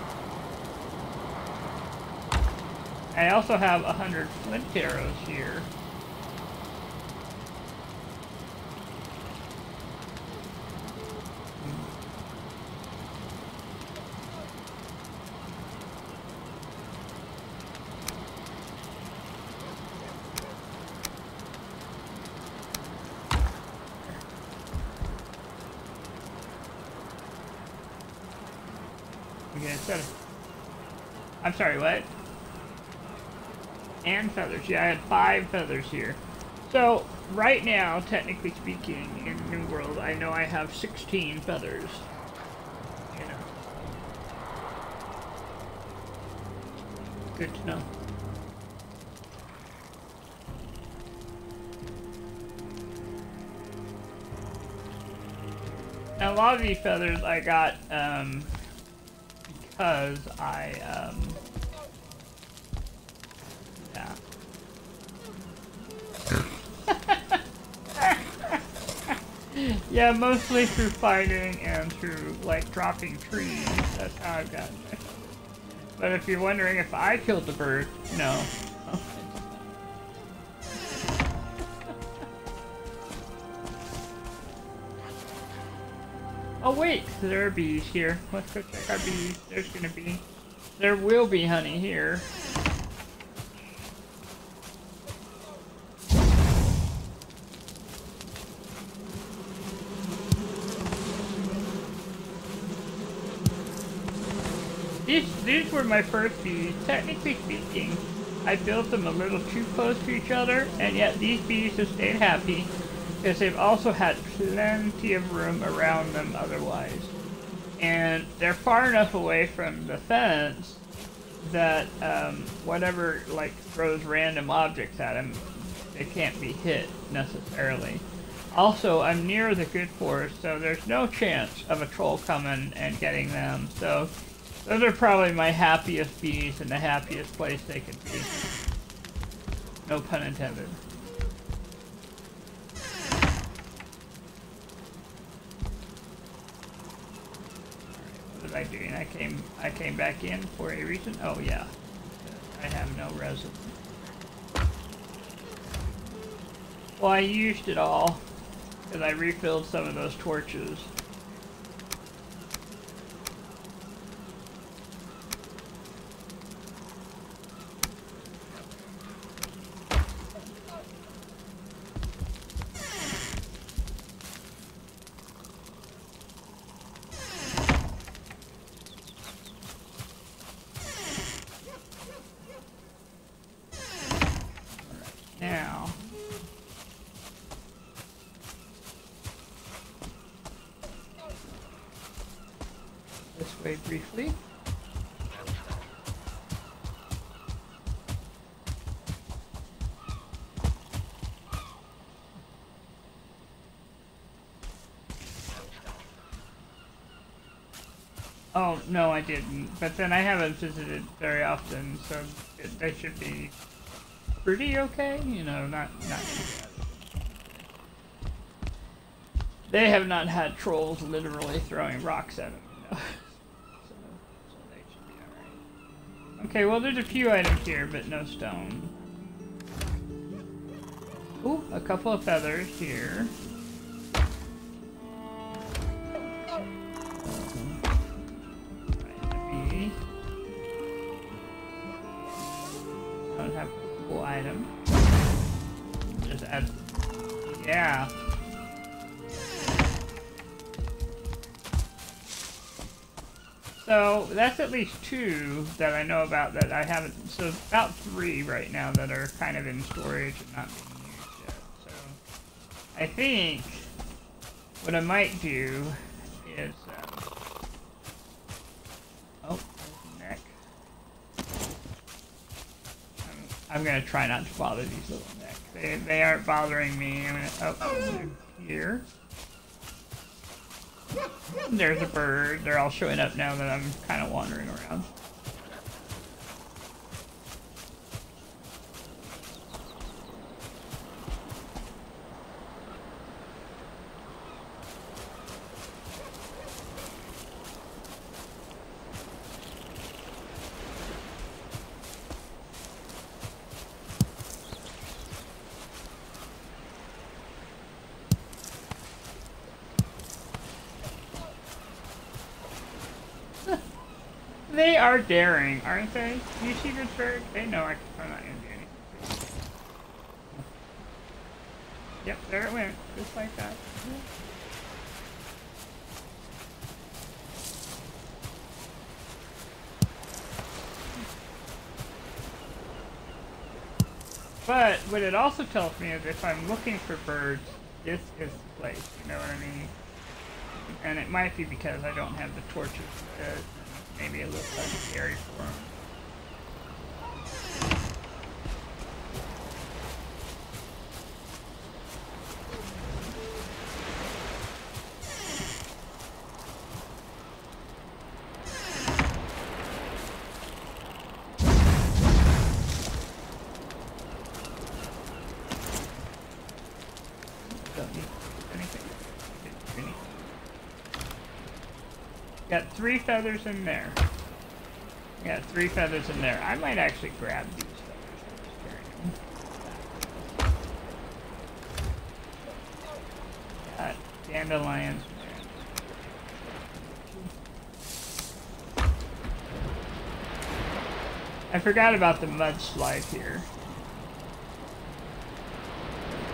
I also have a hundred flint arrows here. I'm sorry, what? And feathers. Yeah, I had five feathers here. So, right now, technically speaking, in New World, I know I have 16 feathers. You know. Good to know. Now, a lot of these feathers I got, um, because I, um, yeah. yeah, mostly through fighting and through, like, dropping trees. That's how I've gotten it. But if you're wondering if I killed the bird, no. Oh wait, there are bees here. Let's go check our bees. There's gonna be... There will be honey here. These, were my first bees. Technically speaking, I built them a little too close to each other, and yet these bees have stayed happy is they've also had plenty of room around them otherwise. And they're far enough away from the fence that um, whatever like throws random objects at them, they can't be hit necessarily. Also, I'm near the good forest, so there's no chance of a troll coming and getting them. So those are probably my happiest bees and the happiest place they could be. No pun intended. What I doing? I came I came back in for a reason. Oh yeah. I have no resin. Well, I used it all because I refilled some of those torches. briefly. Oh, no, I didn't. But then I haven't visited very often, so it, I should be pretty okay. You know, not, not too bad. They have not had trolls literally throwing rocks at them. Okay, well, there's a few items here, but no stone. Ooh, a couple of feathers here. That's at least two that I know about that I haven't. So about three right now that are kind of in storage and not being used yet. So I think what I might do is. Um, oh, neck. I'm, I'm, gonna try not to bother these little necks. They they aren't bothering me. I'm gonna. Oh, here. There's a bird. They're all showing up now that I'm kind of wandering around. They are daring, aren't they? You see this bird? They know I, I'm not gonna do anything. Yep, there it went. Just like that. But what it also tells me is if I'm looking for birds, this is the place, you know what I mean? And it might be because I don't have the torches uh, maybe it looks like scary for him. Got three feathers in there. Got three feathers in there. I might actually grab these. Got dandelions. I forgot about the mudslide here.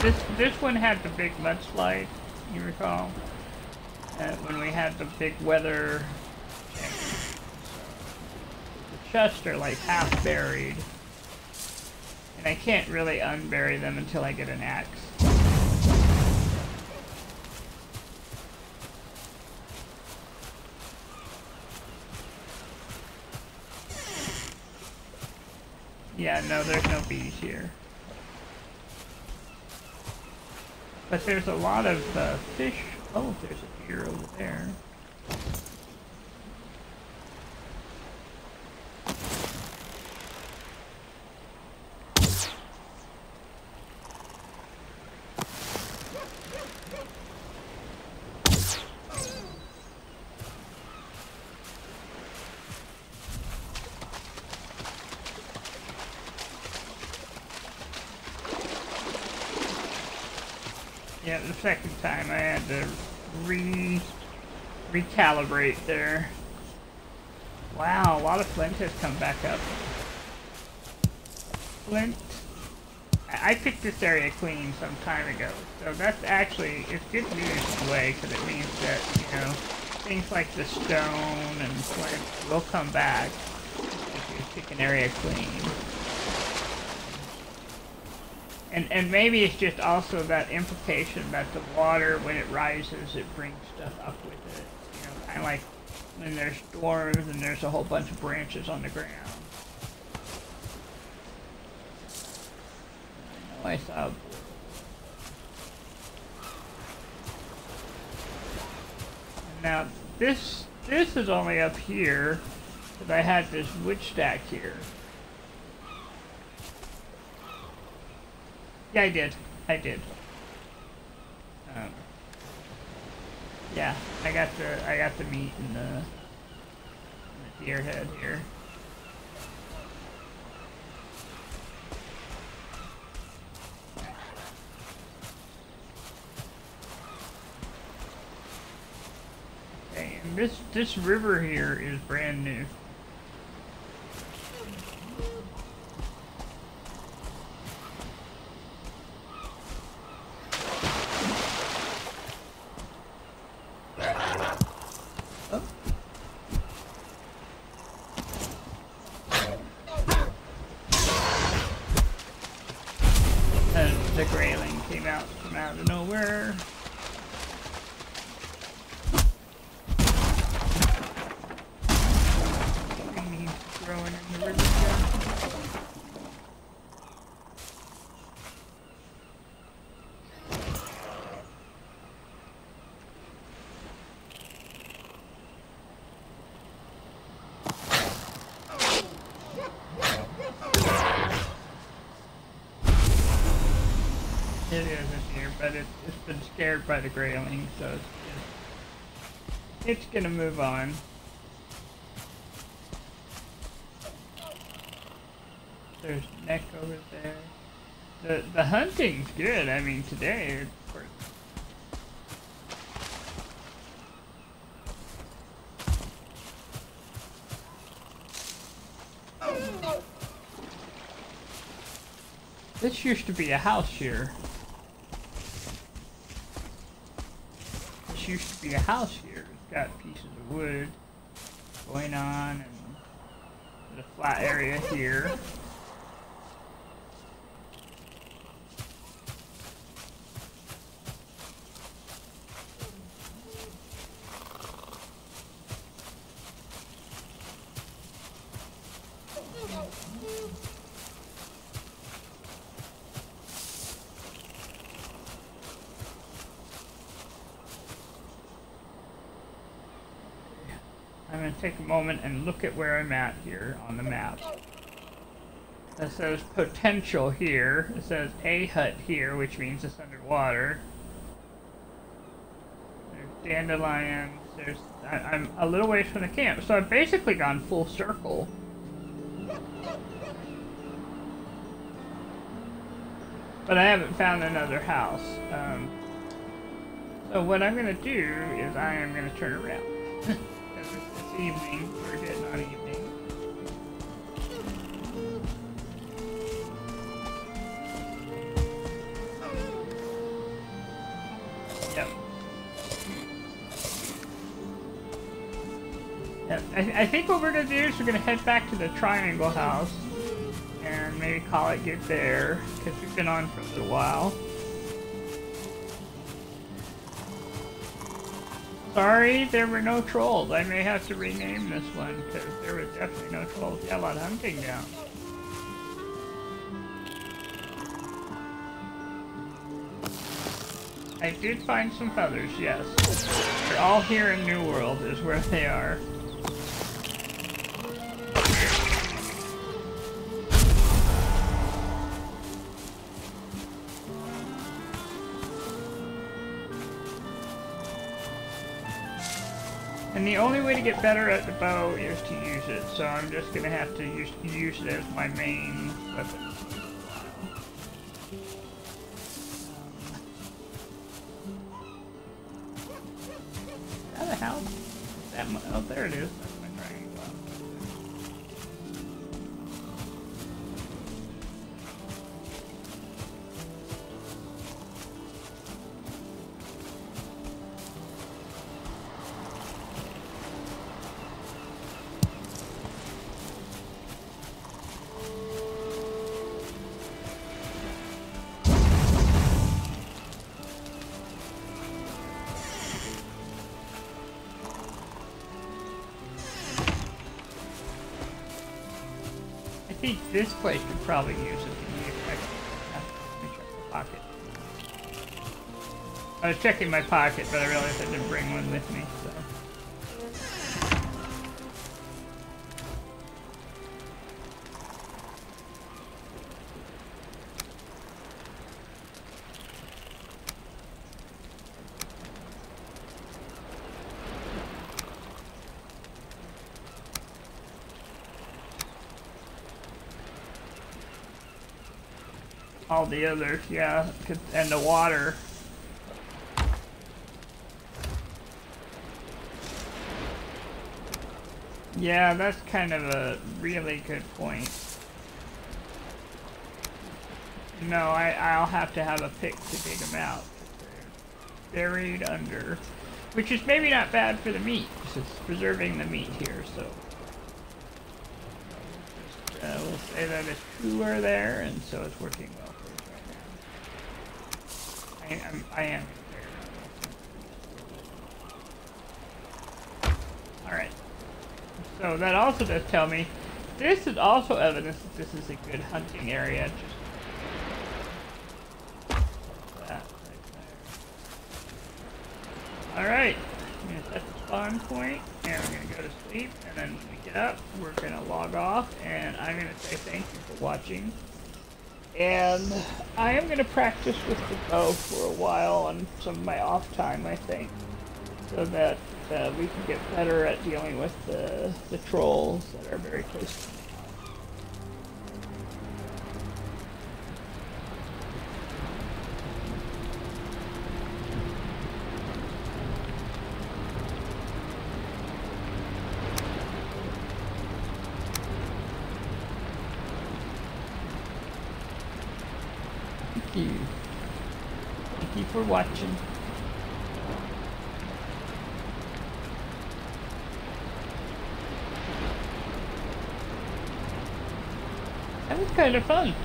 This this one had the big mudslide, you recall? When we had the big weather change. The chests are like half buried. And I can't really unbury them until I get an axe. Yeah, no, there's no bees here. But there's a lot of uh, fish. Oh, there's a deer over there. Yeah, the second time I had to re recalibrate there. Wow, a lot of flint has come back up. Flint. I, I picked this area clean some time ago, so that's actually, it's good news in a way, because it means that, you know, things like the stone and flint will come back if you pick an area clean. And, and maybe it's just also that implication that the water, when it rises, it brings stuff up with it. Of like when there's doors and there's a whole bunch of branches on the ground. I I saw Now, this this is only up here, because I had this wood stack here. Yeah, I did. I did. Um, yeah, I got the I got the meat and the, and the deer head here. This this river here is brand new. And the greyling came out from out of nowhere. Greenies growing in the river bed. It isn't here, but it, it's been scared by the greyling, so it's, it's, it's gonna move on. There's neck over there. The the hunting's good. I mean, today. This used to be a house here. Used to be a house here. It's got pieces of wood going on and a flat area here. Take a moment and look at where I'm at here on the map. It says potential here. It says a hut here, which means it's underwater. There's dandelions. There's. I, I'm a little ways from the camp, so I've basically gone full circle. But I haven't found another house. Um, so what I'm going to do is I am going to turn around. Evening, or on evening. Yep. Yep. I, I think what we're gonna do is we're gonna head back to the Triangle House and maybe call it good there because we've been on for a little while. Sorry, there were no trolls. I may have to rename this one because there was definitely no trolls. Lot of hunting down. I did find some feathers, yes. They're all here in New World is where they are. Only way to get better at the bow is to use it, so I'm just gonna have to use, use it as my main weapon. Think this place could probably use it. Pocket. I was checking my pocket, but I realized I didn't bring one with me, so. The others, yeah. and the water. Yeah, that's kind of a really good point. No, I, I'll have to have a pick to dig them out. Buried under. Which is maybe not bad for the meat, it's preserving the meat here, so. Uh, we'll say that it's cooler there, and so it's working well for us right now. I am, Alright. So that also does tell me, this is also evidence that this is a good hunting area. Just. Alright. I'm gonna set the spawn point, and we're gonna go to sleep, and then when we get up, we're gonna log off, and I'm gonna say thank you for watching. And I am gonna practice with the bow for a while on some of my off time, I think, so that uh, we can get better at dealing with the, the trolls that are very close to me. Thank you. Thank you for watching. That was kind of fun.